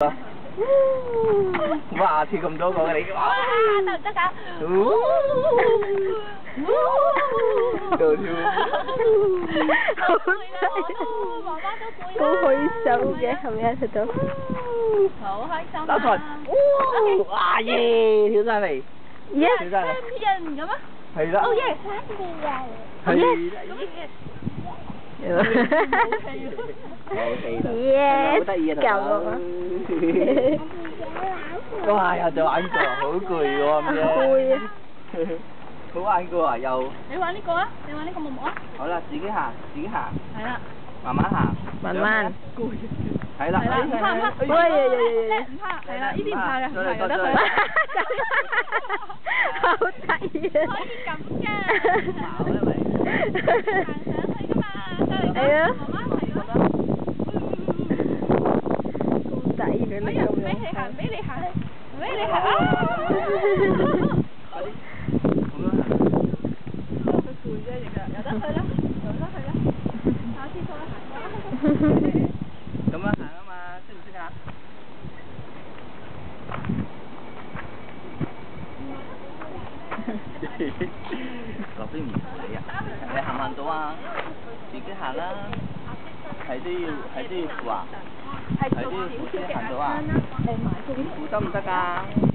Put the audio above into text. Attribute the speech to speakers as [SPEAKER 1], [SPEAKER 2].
[SPEAKER 1] 와 wow, 너가 그래
[SPEAKER 2] wow, 나가
[SPEAKER 1] cũng wow,
[SPEAKER 3] xấu ghê wow, nghe thật wow, đó thật. Wow, gì
[SPEAKER 2] thiếu wow, này.
[SPEAKER 1] Yes. Wow, ra này. Wow, đó oh
[SPEAKER 3] wow,
[SPEAKER 1] thì đó wow,
[SPEAKER 2] Champion 咁啊！
[SPEAKER 1] 系啦，
[SPEAKER 2] 哦耶！
[SPEAKER 1] 系啦，
[SPEAKER 3] Yes，
[SPEAKER 1] 好得意啊，
[SPEAKER 3] 够啊！
[SPEAKER 1] 哇，又就玩过，好攰喎咁样，
[SPEAKER 3] 攰啊！
[SPEAKER 1] 好玩过啊又，
[SPEAKER 2] 你玩呢个啊？你玩呢个木木啊？
[SPEAKER 1] 好啦，自己行，自己行，
[SPEAKER 2] 系啦。
[SPEAKER 1] 慢慢行，
[SPEAKER 3] 慢慢，
[SPEAKER 1] 系啦，
[SPEAKER 2] 系啦，唔怕唔怕，
[SPEAKER 3] 喂呀呀呀呀
[SPEAKER 2] 唔怕，系啦，呢啲唔怕嘅，唔怕有得
[SPEAKER 1] 再嚟
[SPEAKER 2] 佢。
[SPEAKER 3] 好得意啊！
[SPEAKER 2] 可以咁㗎，
[SPEAKER 1] 跑因为
[SPEAKER 2] 行上去㗎嘛，再嚟
[SPEAKER 3] 系啊
[SPEAKER 2] 哎呀，
[SPEAKER 3] 你咁
[SPEAKER 2] 俾你行，俾你行，俾你行啊！
[SPEAKER 1] 咁樣行。
[SPEAKER 2] 佢攰啫，而家由得佢啦，由得佢啦，下次再行。
[SPEAKER 1] 咁樣行啊嘛，識唔識啊？落邊唔理啊！你行唔行到啊？自己行啦，係都要係都要扶啊，系做少少嘅晚餐啦买少啲得唔得噶